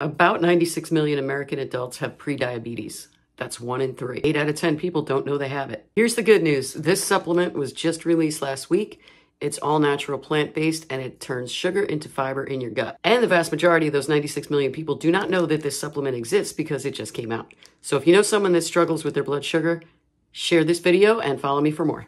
About 96 million American adults have prediabetes. That's one in three. Eight out of 10 people don't know they have it. Here's the good news. This supplement was just released last week. It's all natural plant based and it turns sugar into fiber in your gut. And the vast majority of those 96 million people do not know that this supplement exists because it just came out. So if you know someone that struggles with their blood sugar, share this video and follow me for more.